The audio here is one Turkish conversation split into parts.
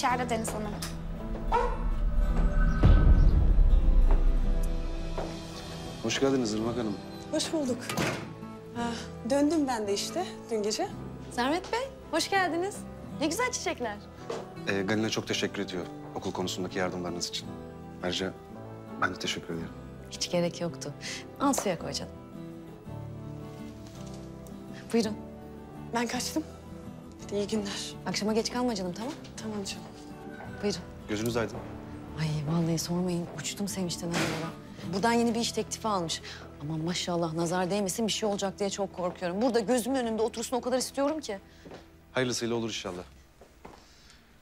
içeride Deniz Hanım. Hoş geldiniz Irmak Hanım. Hoş bulduk. Ha, döndüm ben de işte dün gece. Sermet Bey, hoş geldiniz. Ne güzel çiçekler. Ee, Galina çok teşekkür ediyor okul konusundaki yardımlarınız için. Ayrıca ben de teşekkür ederim. Hiç gerek yoktu. Al suya koy canım. Buyurun. Ben kaçtım. Hadi iyi günler. Akşama geç kalma canım, tamam? Tamam canım. Buyurun. Gözünüz aydın. Ay vallahi sormayın. Uçtum sevinçten aralara. Buradan yeni bir iş teklifi almış. Ama maşallah nazar değmesin bir şey olacak diye çok korkuyorum. Burada gözümün önünde otursun o kadar istiyorum ki. Hayırlısıyla olur inşallah.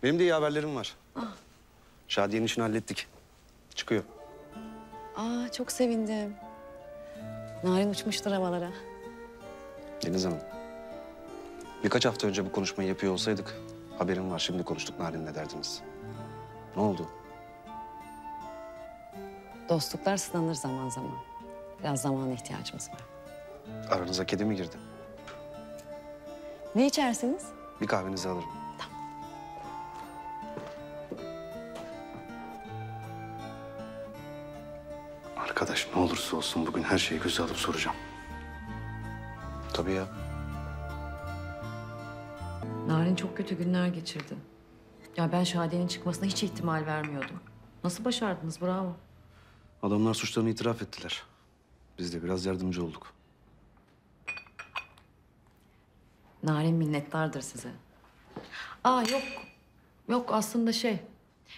Benim de iyi haberlerim var. Şadiye'nin işini hallettik. Çıkıyor. Aa çok sevindim. Narin uçmuştur havalara. Deniz Hanım. Birkaç hafta önce bu konuşmayı yapıyor olsaydık... ...haberim var şimdi konuştuk Narin'le derdiniz. Ne oldu? Dostluklar sınanır zaman zaman. Biraz zamana ihtiyacımız var. Aranıza kedi mi girdi? Ne içersiniz? Bir kahvenizi alırım. Arkadaş ne olursa olsun bugün her şeyi göze alıp soracağım. Tabii ya. Narin çok kötü günler geçirdi. Ya ben Şadiye'nin çıkmasına hiç ihtimal vermiyordum. Nasıl başardınız bravo. Adamlar suçlarını itiraf ettiler. Biz de biraz yardımcı olduk. Narin minnettardır size. Aa yok. Yok aslında şey.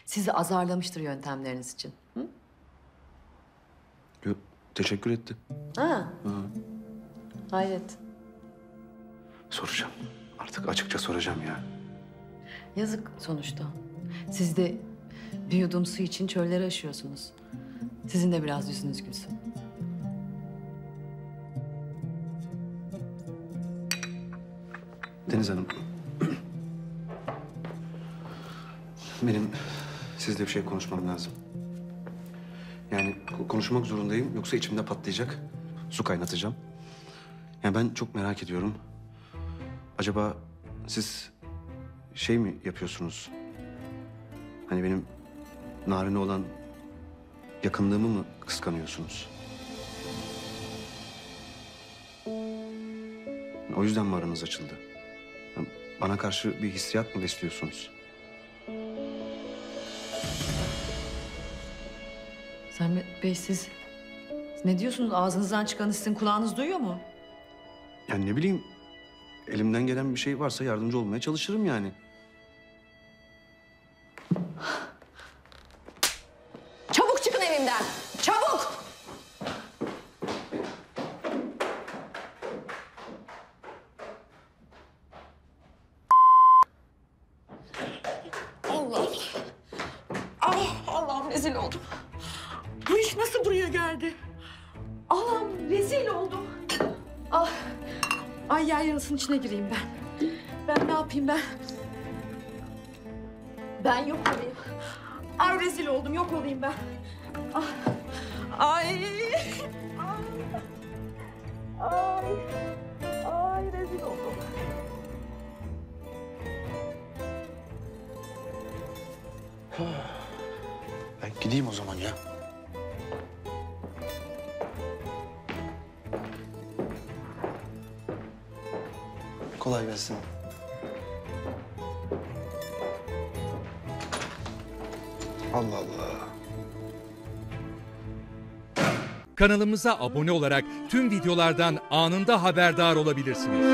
Sizi azarlamıştır yöntemleriniz için. Hı? Yo, teşekkür etti. Ha. Hayret. Soracağım. Artık açıkça soracağım ya. Yazık sonuçta. Siz de bir yudum su için çölleri aşıyorsunuz. Sizin de biraz yüzünüz gülsün. Deniz Hanım. Benim sizle bir şey konuşmam lazım. Yani ko- konuşmak zorundayım yoksa içimde patlayacak. Su kaynatacağım. Yani ben çok merak ediyorum. Acaba siz şey mi yapıyorsunuz? Hani benim Narin'e olan yakınlığımı mı kıskanıyorsunuz? O yüzden mi aranız açıldı? Bana karşı bir hissiyat mı besliyorsunuz? Sermet Bey siz, ne diyorsunuz? Ağzınızdan çıkanı sizin kulağınız duyuyor mu? Yani ne bileyim, elimden gelen bir şey varsa yardımcı olmaya çalışırım yani. Çabuk çıkın evimden. Çabuk. Allah. Ah Allah'ım rezil oldum. Bu iş nasıl buraya geldi? Allah'ım rezil oldum. Ah. Ay yer yarısının içine gireyim ben. Ben ne yapayım ben? Ben yok olayım. Ay rezil oldum, yok olayım ben. Ah. Ay. Ay. Ay. Ay rezil oldum. Ben gideyim o zaman ya. Kolay gelsin. Allah Allah. Kanalımıza abone olarak tüm videolardan anında haberdar olabilirsiniz.